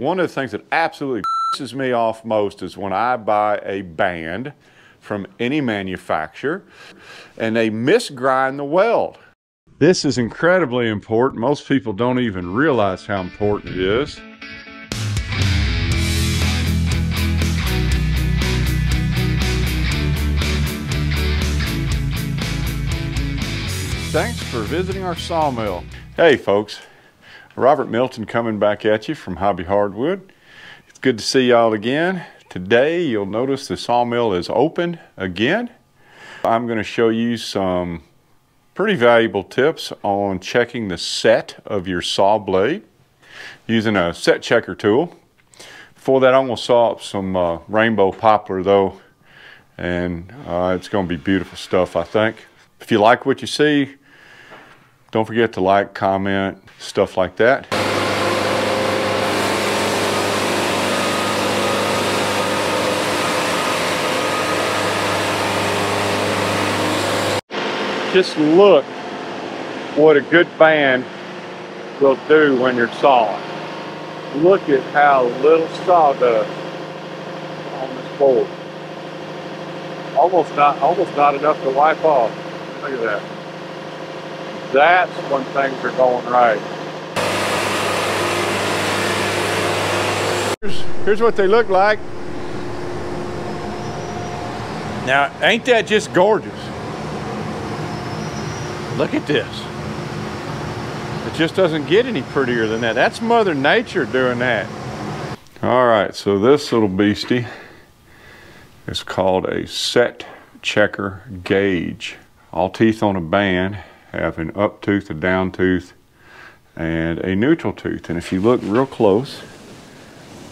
one of the things that absolutely pisses me off most is when I buy a band from any manufacturer and they misgrind the weld. This is incredibly important. Most people don't even realize how important it is. Thanks for visiting our sawmill. Hey folks, Robert Milton coming back at you from Hobby Hardwood. It's good to see y'all again. Today you'll notice the sawmill is open again. I'm going to show you some pretty valuable tips on checking the set of your saw blade using a set checker tool. For that I'm going to saw up some uh, rainbow poplar though and uh, it's going to be beautiful stuff I think. If you like what you see, don't forget to like, comment, stuff like that. Just look what a good band will do when you're sawing. Look at how little sawdust on this board. Almost not, almost not enough to wipe off. Look at that. That's when things are going right. Here's, here's what they look like. Now, ain't that just gorgeous? Look at this. It just doesn't get any prettier than that. That's Mother Nature doing that. All right, so this little beastie is called a set checker gauge. All teeth on a band have an up tooth, a down tooth, and a neutral tooth. And if you look real close,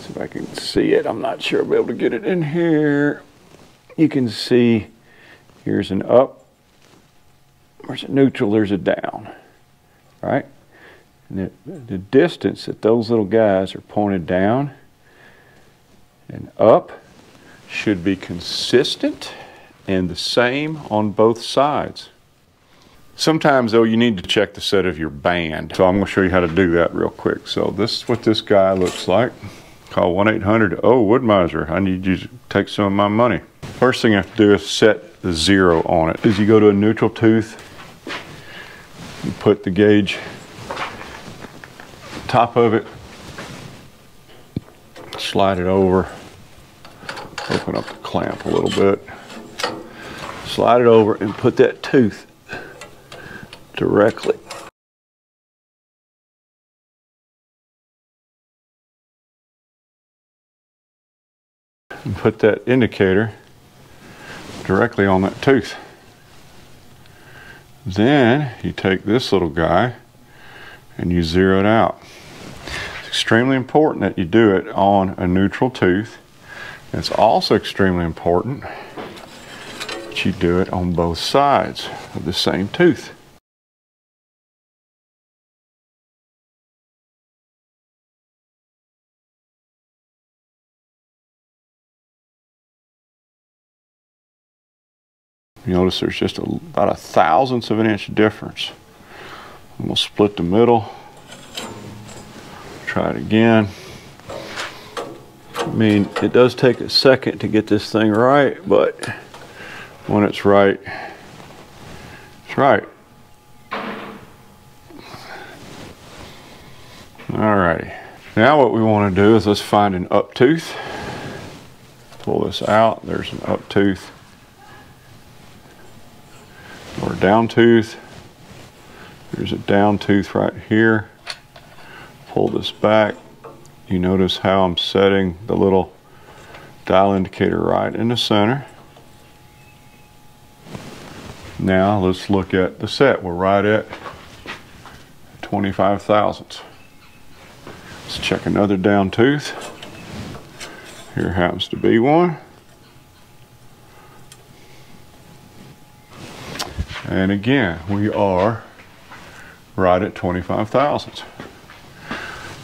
see if I can see it. I'm not sure I'll be able to get it in here. You can see here's an up, there's a neutral, there's a down, right? And the, the distance that those little guys are pointed down and up should be consistent and the same on both sides. Sometimes though you need to check the set of your band. So I'm going to show you how to do that real quick. So this is what this guy looks like. Call 1-800, oh Wood-Mizer, I need you to take some of my money. First thing you have to do is set the zero on it. Is you go to a neutral tooth, you put the gauge top of it, slide it over, open up the clamp a little bit, slide it over and put that tooth directly. And put that indicator directly on that tooth. Then you take this little guy and you zero it out. It's extremely important that you do it on a neutral tooth. It's also extremely important that you do it on both sides of the same tooth. You notice there's just a, about a thousandth of an inch difference. I'm going to split the middle. Try it again. I mean, it does take a second to get this thing right, but when it's right, it's right. Alrighty. Now what we want to do is let's find an up tooth. Pull this out. There's an up tooth or down tooth. There's a down tooth right here. Pull this back. You notice how I'm setting the little dial indicator right in the center. Now let's look at the set. We're right at 25 thousandths. Let's check another down tooth. Here happens to be one. And again, we are right at 25 thousandths.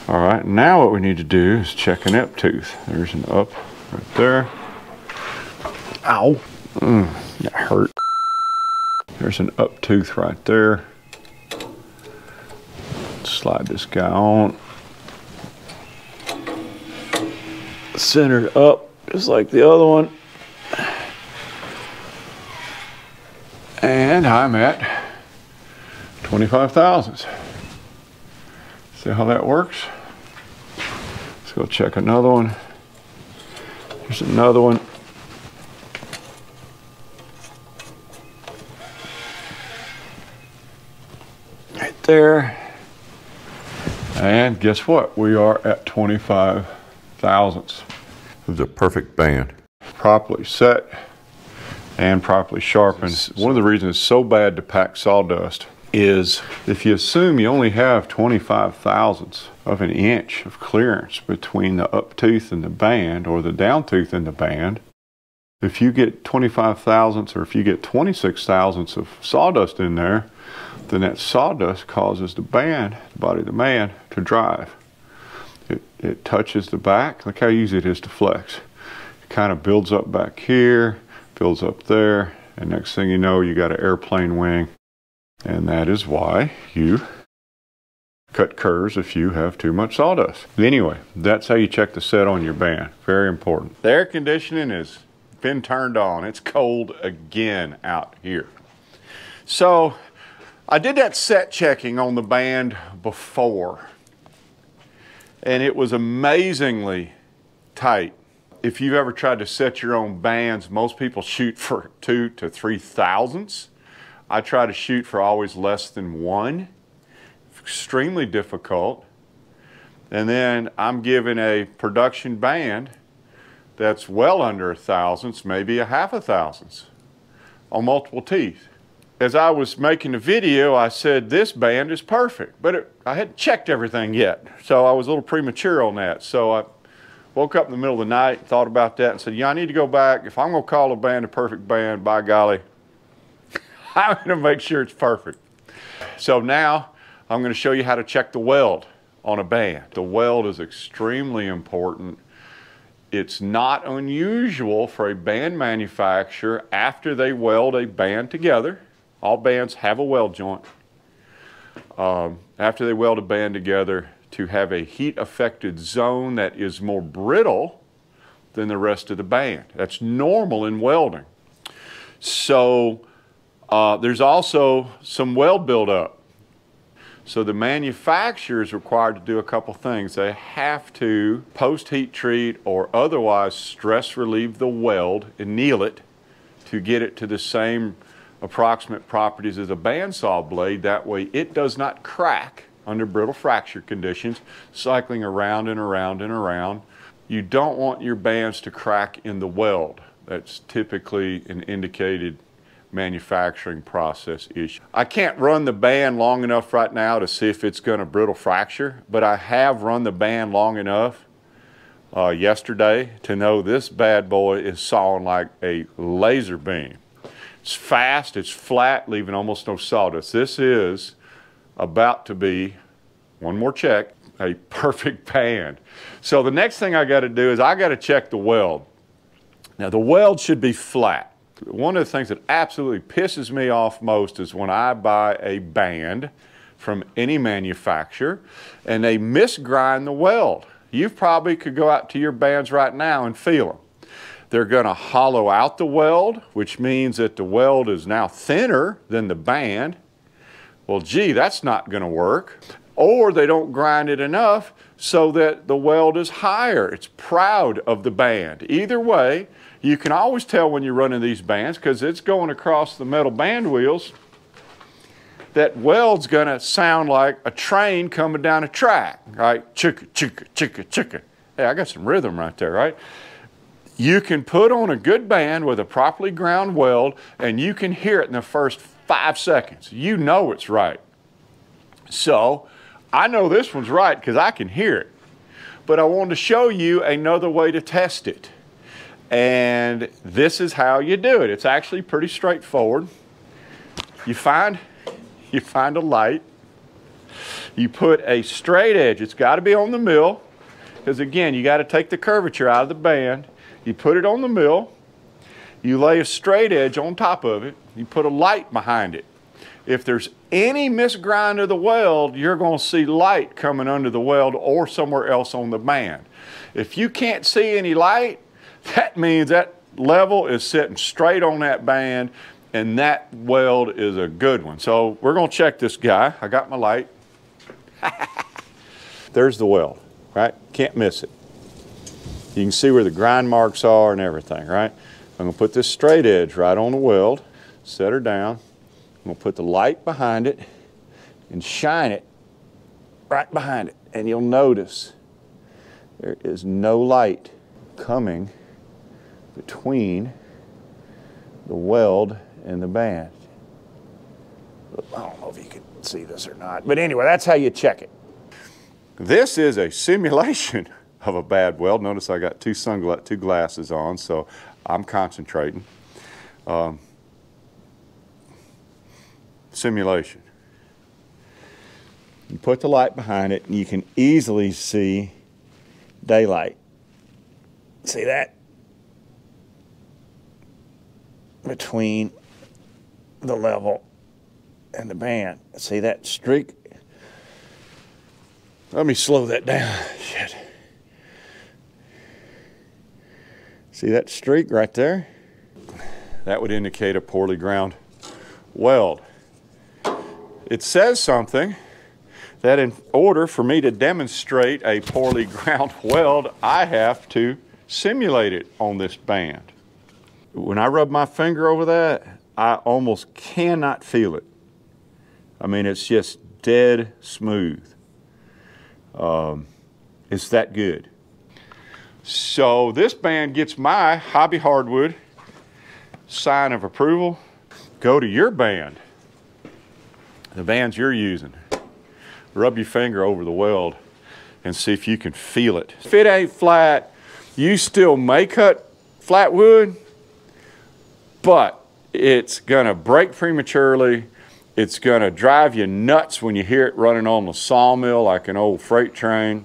All right, now what we need to do is check an up tooth. There's an up right there. Ow, mm, that hurt. There's an up tooth right there. Slide this guy on. centered up just like the other one. And I'm at 25 thousandths. See how that works? Let's go check another one. Here's another one. Right there. And guess what? We are at 25 thousandths. It's a perfect band. Properly set and properly sharpened. One of the reasons it's so bad to pack sawdust is if you assume you only have 25 thousandths of an inch of clearance between the up tooth and the band or the down tooth and the band, if you get 25 thousandths or if you get 26 thousandths of sawdust in there, then that sawdust causes the band, the body of the man, to drive. It, it touches the back. Look how easy it is to flex. It kind of builds up back here, builds up there, and next thing you know, you got an airplane wing and that is why you cut curves if you have too much sawdust. Anyway, that's how you check the set on your band. Very important. The air conditioning has been turned on. It's cold again out here. So I did that set checking on the band before and it was amazingly tight. If you've ever tried to set your own bands, most people shoot for two to three thousandths. I try to shoot for always less than one. Extremely difficult. And then I'm given a production band that's well under a thousandths, maybe a half a thousandths on multiple teeth. As I was making the video, I said this band is perfect, but it, I hadn't checked everything yet, so I was a little premature on that. So I woke up in the middle of the night, thought about that, and said, yeah, I need to go back. If I'm going to call a band a perfect band, by golly, I'm going to make sure it's perfect. So now I'm going to show you how to check the weld on a band. The weld is extremely important. It's not unusual for a band manufacturer after they weld a band together, all bands have a weld joint, um, after they weld a band together to have a heat affected zone that is more brittle than the rest of the band. That's normal in welding. So uh, there's also some weld buildup. So the manufacturer is required to do a couple things. They have to post-heat treat or otherwise stress relieve the weld, anneal it, to get it to the same approximate properties as a bandsaw blade. That way it does not crack under brittle fracture conditions, cycling around and around and around. You don't want your bands to crack in the weld. That's typically an indicated manufacturing process issue. I can't run the band long enough right now to see if it's going to brittle fracture, but I have run the band long enough uh, yesterday to know this bad boy is sawing like a laser beam. It's fast, it's flat, leaving almost no sawdust. This is about to be, one more check, a perfect band. So the next thing I got to do is I got to check the weld. Now the weld should be flat one of the things that absolutely pisses me off most is when I buy a band from any manufacturer and they misgrind the weld. You probably could go out to your bands right now and feel them. They're going to hollow out the weld, which means that the weld is now thinner than the band. Well, gee, that's not going to work. Or they don't grind it enough so that the weld is higher. It's proud of the band. Either way, you can always tell when you're running these bands because it's going across the metal band wheels. That weld's going to sound like a train coming down a track, right? Chicka, chicka, chicka, chicka. Hey, I got some rhythm right there, right? You can put on a good band with a properly ground weld and you can hear it in the first five seconds. You know it's right. So I know this one's right because I can hear it. But I wanted to show you another way to test it. And this is how you do it. It's actually pretty straightforward. You find, you find a light. You put a straight edge. It's got to be on the mill because again, you got to take the curvature out of the band. You put it on the mill. You lay a straight edge on top of it. You put a light behind it. If there's any misgrind of the weld, you're going to see light coming under the weld or somewhere else on the band. If you can't see any light, that means that level is sitting straight on that band and that weld is a good one. So we're going to check this guy. I got my light. There's the weld, right? Can't miss it. You can see where the grind marks are and everything, right? I'm going to put this straight edge right on the weld, set her down. I'm to put the light behind it and shine it right behind it. And you'll notice there is no light coming between the weld and the band. I don't know if you can see this or not, but anyway, that's how you check it. This is a simulation of a bad weld. Notice I got two sungla two glasses on, so I'm concentrating. Um, simulation. You put the light behind it, and you can easily see daylight. See that? Between the level and the band. See that streak? Let me slow that down. Shit. See that streak right there? That would indicate a poorly ground weld. It says something that in order for me to demonstrate a poorly ground weld, I have to simulate it on this band. When I rub my finger over that, I almost cannot feel it. I mean, it's just dead smooth. Um, it's that good. So this band gets my hobby hardwood sign of approval. Go to your band, the bands you're using. Rub your finger over the weld and see if you can feel it. If it ain't flat, you still may cut flat wood, but it's gonna break prematurely. It's gonna drive you nuts when you hear it running on the sawmill like an old freight train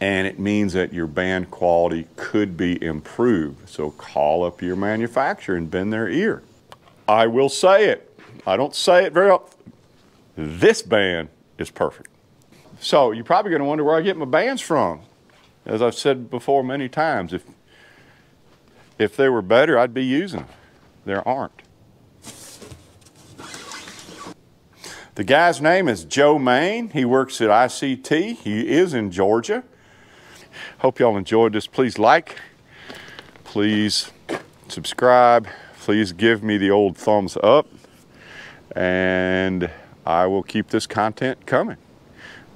and it means that your band quality could be improved. So call up your manufacturer and bend their ear. I will say it. I don't say it very often. This band is perfect. So you're probably going to wonder where I get my bands from. As I've said before many times, if if they were better, I'd be using them. There aren't. The guy's name is Joe Maine. He works at ICT. He is in Georgia. Hope y'all enjoyed this. Please like, please subscribe, please give me the old thumbs up, and I will keep this content coming.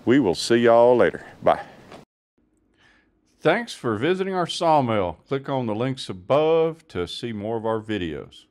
We will see y'all later. Bye. Thanks for visiting our sawmill. Click on the links above to see more of our videos.